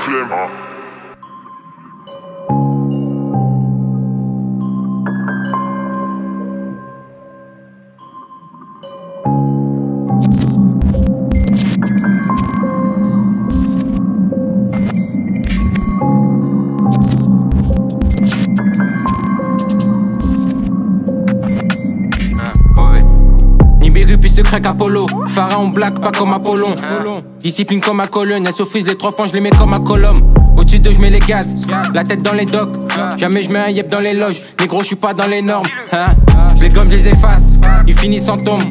flemme. Nibiru puis se craque Apollo. Pharaon black, pas comme Apollon. Discipline comme à Cologne. Elle surprise les trois points, je les mets comme à Colombe. Au-dessus d'eux, je mets les gaz. La tête dans les docks. Jamais je mets un yep dans les loges. Négro, je suis pas dans les normes. Hein? Je les gomme, je les efface. Ils finissent en tombe.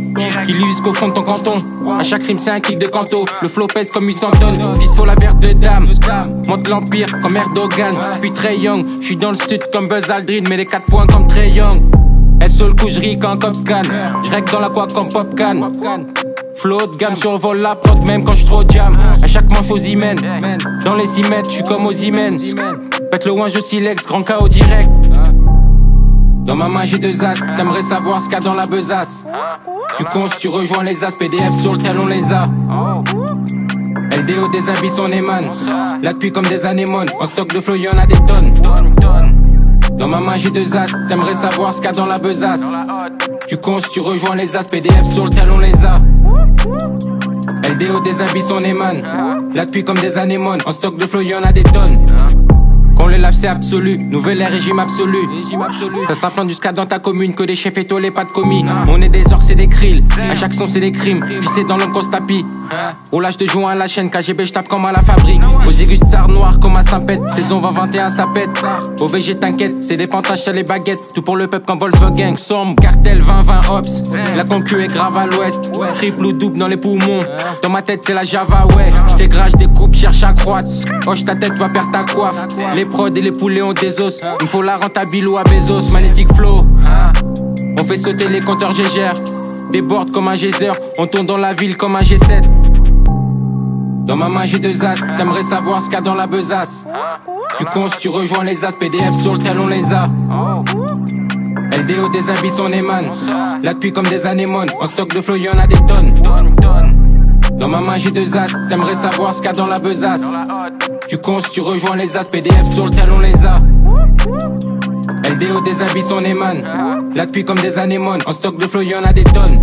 Qui lit jusqu'au fond de ton canton. À chaque rime, c'est un kick de canto. Le flow pèse comme 800 tonnes. Faut la verte de dame. Monte l'empire comme Erdogan. Puis très young. Je suis dans le stud comme Buzz Aldrin. Mais les 4 points comme Trey Young. Elle seul coup, je quand cop scan. Je dans la quoi comme popcan. Flow de gamme survole la prod même quand je trop jam. À chaque manche aux imènes. Dans les 6 mètres, je suis comme aux imènes. Pète le ouin, je silex, grand KO direct. Dans ma main j'ai deux as, t'aimerais savoir ce qu'il y a dans la besace. Tu comptes, tu rejoins les as, PDF sur le tel on les a. LDO des habits son éman. Là depuis comme des anémones, en stock de flow y'en a des tonnes. Dans ma main j'ai deux as, t'aimerais savoir ce qu'il y a dans la besace. Tu comptes, tu rejoins les as, PDF sur le tel on les a. LDO des habits son éman. Là depuis comme des anémones, en stock de flow y'en a des tonnes. Les lave c'est absolu, nouvel ère régime absolu. Ça s'implante jusqu'à dans ta commune, que des chefs étoilés, pas de commis. On est des orques, c'est des krills. À chaque son c'est des crimes, vissé dans l'homme qu'on se tapis. Roulage de joint à la chaîne, KGB je tape comme à la fabrique. Aux aigus noir comme à Saint-Pète, saison 2021 ça pète. Au VG t'inquiète, c'est des pantages les baguettes. Tout pour le peuple comme Volkswagen, Somme, cartel 20-20 ops. La concu est grave à l'ouest, triple ou double dans les poumons. Dans ma tête c'est la Java, ouais. J'tégrage des coupes, cherche à croître. Hoche ta tête, tu vas perdre ta coiffe. Les et les poulets ont des os. Il faut la rentabilité à Bezos, magnétique flow. On fait sauter les compteurs GGR. Déborde comme un geyser, on tourne dans la ville comme un G7. Dans ma main j'ai deux as, t'aimerais savoir ce qu'il y a dans la besace. Tu comptes, tu rejoins les as, PDF sur le tel on les a. LDO des habits son éman. Là depuis comme des anémones, en stock de flow y'en a des tonnes. Dans ma main j'ai deux as, t'aimerais savoir ce qu'il y a dans la besace. Tu comptes, tu rejoins les as, PDF sur le tel on les a. LDO des habits son éman. Là depuis comme des anémones, en stock de flow y'en a des tonnes.